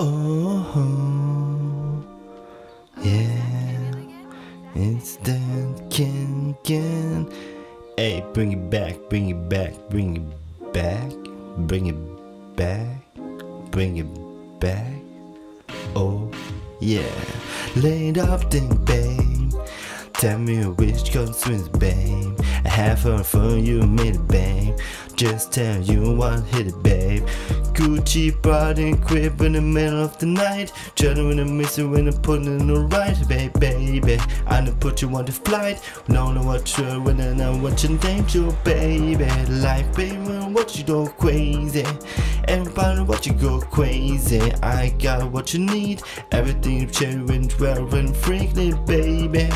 Oh, yeah, it's that can can. Hey, bring it back, bring it back, bring it back, bring it back, bring it back. Oh, yeah, lay it up then, babe. Tell me which comes babe. I have her for you, made babe. Just tell you what hit it, babe. Gucci body crib in the middle of the night. Trying when I miss it when I put it in the right, baby, baby. I done put you on the flight. Don't know what you're when I know what your danger, baby. Life, baby, what you go crazy. Everybody, what you go crazy. I got what you need. Everything changing, well, and freaking, baby.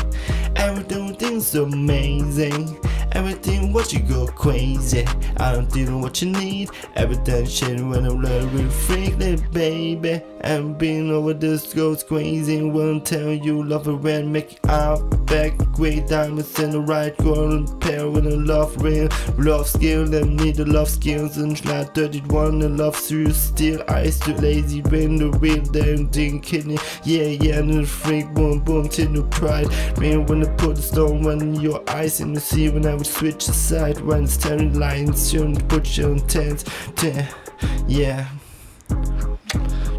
Everything's amazing. Everything what you go crazy. I don't do what you need. Everything shit when I'm loving freakly, baby. And being over this goes crazy. Won't tell you love it when make it out back. Great diamonds in the right girl pair with a love real love skill. Them need the love skills and dirty one and love through still. Eyes too lazy when the real damn thing kidney. Yeah, yeah, and the freak boom boom till the pride. Man, when I put the stone when your eyes in the sea when I switch the side when staring lines shouldn't put you on tense yeah.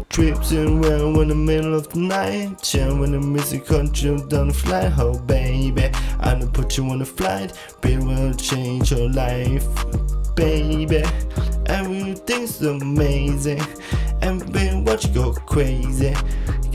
Trips in well in the middle of the night. Chill when the music country down the flight. Oh baby, I done put you on a flight. It will change your life Baby, everything's amazing. And baby, watch you go crazy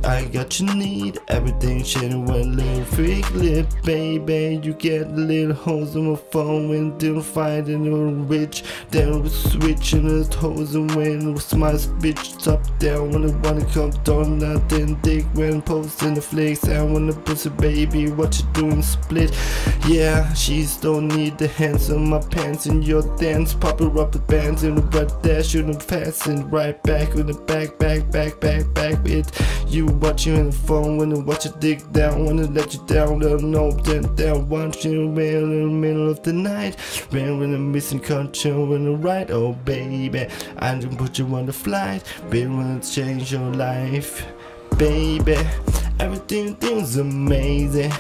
I got you need. Everything shit with little freak lip baby. You get little holes on my phone when didn't find any rich. Then we switch and the hoes and when was my bitch top down when I wanna come down nothing dick when posting the flicks. I wanna pussy baby what you doing? Split. Yeah she's don't need the hands on my pants in your dance. Pop it up the bands in the butt dash you passing. Right back with the back back back back back with you watch you in the phone when I watch you dig down, wanna let you down, let know that down, watch you. In the middle of the night, man when I'm missing control when I ride, oh baby, I just put you on the flight, baby wanna change your life, baby, everything things amazing.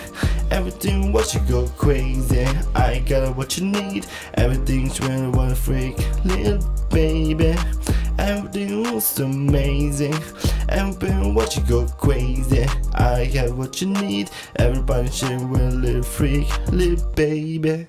Everything what you go crazy. I got what you need Everything's really wanna freak Little baby. Everything was amazing Everybody watch you go crazy. I got what you need. Everybody should a little freak, little baby.